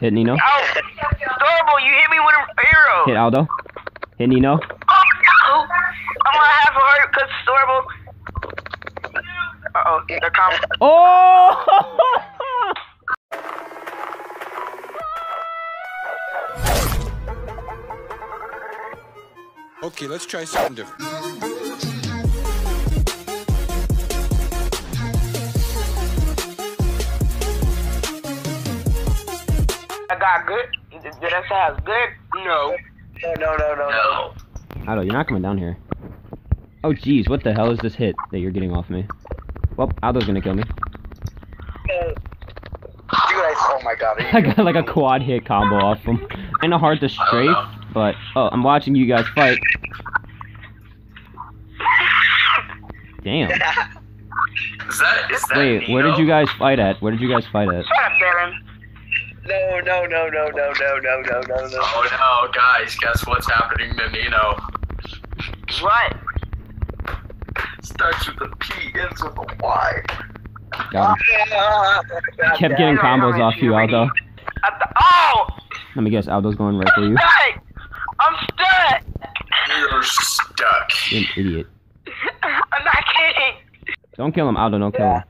Hit Nino. Ow! Storable, you hit me with an arrow! Hit Aldo. Hit Nino. Oh no! I'm gonna have a heart because Storable. Uh oh, they're coming. Oh! Okay, let's try something different. Got good. Did I say I was good? No. No, no, no, no, no. Aldo, you're not coming down here. Oh jeez, what the hell is this hit that you're getting off me? Well, Aldo's gonna kill me. Uh, you guys, oh my god. I got like a quad hit combo off him. Kinda hard to strafe, but oh, I'm watching you guys fight. Damn. Is that is that Wait, where did you guys fight at? Where did you guys fight at? Shut up, Dylan. No, no, no, no, no, no, no, no, no, no. Oh no, guys, guess what's happening to Nino? What? Starts with a P, ends with a Y. Got him. Ah. Kept getting combos off you, Aldo. At the, oh! Let me guess, Aldo's going right for you. Hey! I'm stuck! You're stuck. You're an idiot. I'm not kidding. Don't kill him, Aldo, don't kill him.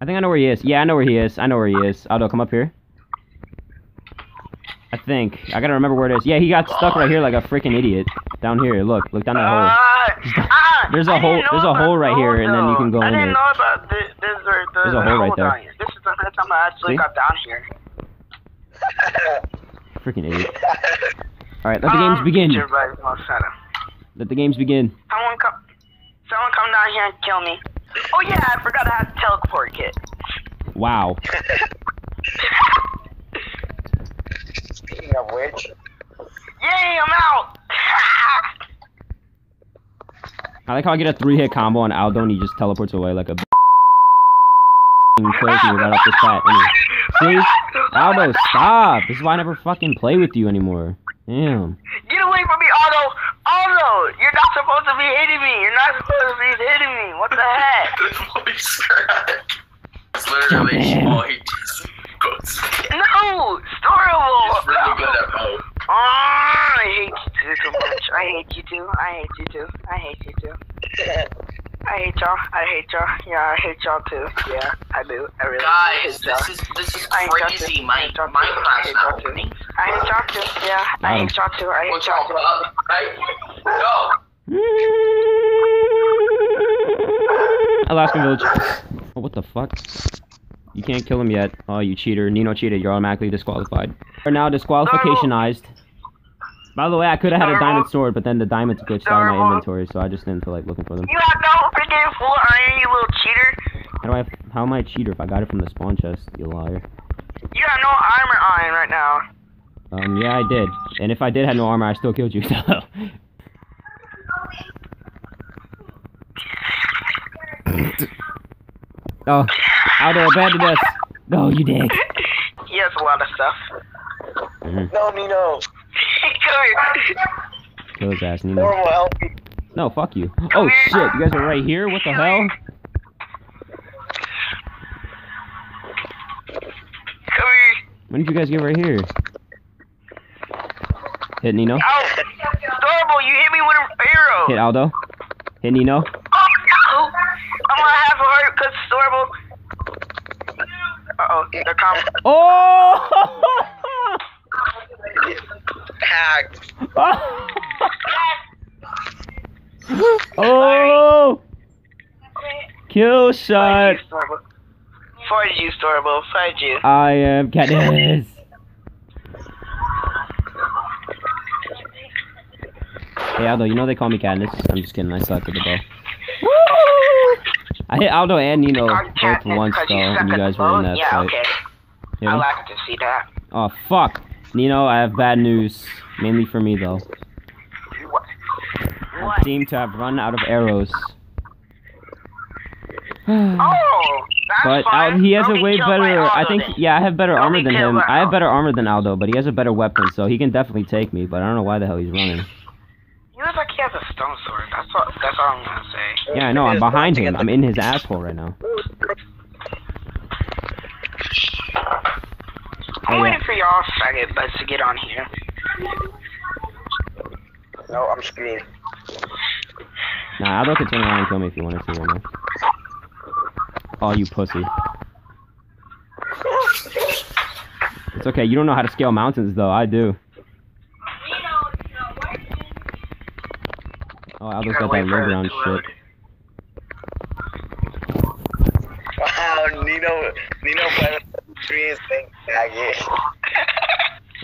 I think I know where he is. Yeah, I know where he is. I know where he is. Aldo, come up here. I think. I gotta remember where it is. Yeah, he got stuck right here like a freaking idiot. Down here, look. Look down that hole. Uh, ah, There's a hole- there's a hole right here, and then you can go I in didn't know about this. This or the There's a hole right there. This is the first time I actually got down here. Freaking idiot. Alright, let the games Um, begin. everybody's most center. Let the games begin. Someone come. Someone come down here and kill me. Oh yeah, I forgot I had a teleport kit. Wow. Speaking of which. Yay, I'm out! I like how I get a three hit combo on Aldo and he just teleports away like a kills me right off the bat. Anyway. See? Aldo, stop! This is why I never fucking play with you anymore. Damn. Get away from me, Otto! Otto! You're not supposed to be hitting me! You're not supposed to be hitting me! What the heck? Good voice. It's literally Jump he just goes. No! Storable! He's really good at both. Oh, I hate you too so much. I hate you too. I hate you too. I hate you too. I hate y'all. I hate y'all. Yeah, I hate y'all too. Yeah, I do. I really Guys, hate y'all. this is this is I crazy. too. I My hate y'all. I hate not y'all too. opening. I hate y'all too. Yeah, I hate y'all too. I hate y'all too. up? Right? Go. Alaskan Village. Oh, what the fuck? You can't kill him yet. Oh, you cheater. Nino cheated. You're automatically disqualified. Are now disqualificationized. By the way, I could have had a diamond sword, but then the diamonds glitched out of my inventory, so I just didn't feel like looking for them. You have no freaking full iron, you little cheater. How do I? How am I a cheater if I got it from the spawn chest? You liar. You have no armor on right now. Um, yeah, I did. And if I did have no armor, I still killed you. So. oh, Aldo abandoned us. No, you did. He has a lot of stuff. Mhm. No, Nino. Kill his ass, Nino. Normal. No, fuck you. Oh shit, you guys are right here? What the hell? Come here. When did you guys get right here? Hit Nino. Ow! Storable, you hit me with an arrow. Hit Aldo. Hit Nino. Oh no! I'm gonna have a heart because Storable. Uh oh, they're coming. Oh! Hacked. oh! Kill shot. Fight you, Storable. Fight you. I am Katniss. Hey Aldo, you know they call me Katniss. I'm just kidding. I suck at the bow. I hit Aldo and Nino both once though, and you guys were in that Yeah, fight. okay. Hit I him? like to see that. Oh fuck, Nino, I have bad news. Mainly for me though. What? I seem to have run out of arrows. Oh, that's But fine. Al, he has a way better. I think then. yeah, I have better armor than him. I have better armor than Aldo, but he has a better weapon, so he can definitely take me. But I don't know why the hell he's running. He looks like he has a stone sword. That's all. That's all I'm gonna say. Yeah, I know. I'm behind him. I'm in his asshole right now. I'm Oh, yeah. waiting for y'all faggot butts to get on here. No, I'm screwed. Nah, Aldo could turn around and kill me if you wanted to right now. Oh, you pussy. It's okay, you don't know how to scale mountains though, I do. Oh, Aldo's got that low ground shit. Wow, Nino, Nino playing faggot.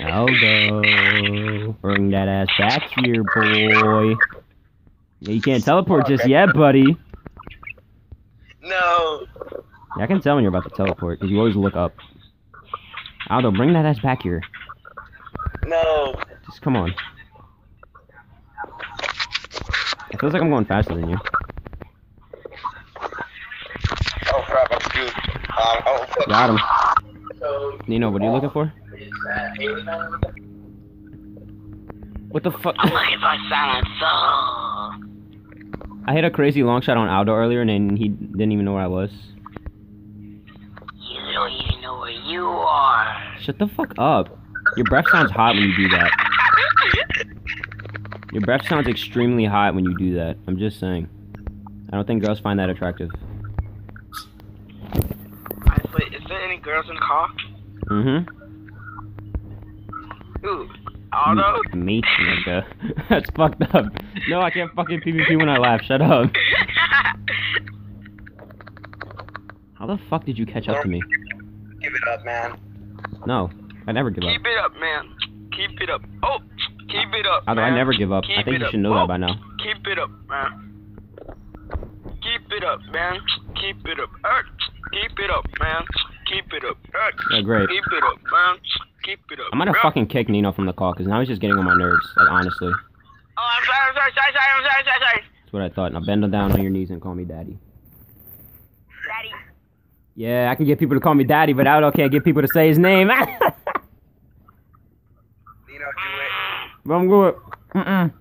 Aldo, bring that ass back here, boy. Yeah, you can't teleport just yet, buddy. No. Yeah, I can tell when you're about to teleport, because you always look up. Aldo, bring that ass back here. No. Just come on. It feels like I'm going faster than you. Oh crap, I'm screwed. Um, oh. Got him. Nino, what are you looking for? What the fuck? I'm looking for silence. Oh. I hit a crazy long shot on Aldo earlier and he didn't even know where I was. You don't even know where you are. Shut the fuck up. Your breath sounds hot when you do that. Your breath sounds extremely hot when you do that. I'm just saying. I don't think girls find that attractive. Wait, is there any girls in the car? Mm-hmm. Ooh, Aldo? Me, nigga. That's fucked up. No, I can't fucking PvP when I laugh. Shut up. How the fuck did you catch up to me? Give it up, man. No, I never give up. Keep it up, man. Keep it up. Oh, keep it up. Although I never give up. I think you should know that Oh, by now. Keep it up, man. Keep it up, man. Keep it up. Er, Keep it up, man. Keep it up. Yeah, great. Keep it up, man. Keep it up. I'm gonna fucking kick Nino from the call because now he's just getting on my nerves. Like honestly, that's Oh, I'm sorry, I'm sorry, sorry, sorry, I'm sorry, sorry, sorry. what I thought. Now bend down on your knees and call me daddy. Daddy. Yeah, I can get people to call me daddy, but Aldo can't get people to say his name. Nino, do it. but I'm good. Mm-mm.